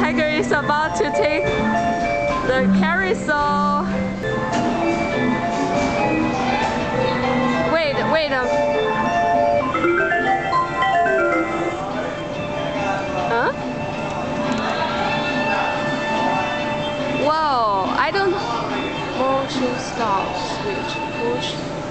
Tiger is about to take the carousel. Wait, wait. Um, huh? Whoa, I don't. Motion stop switch push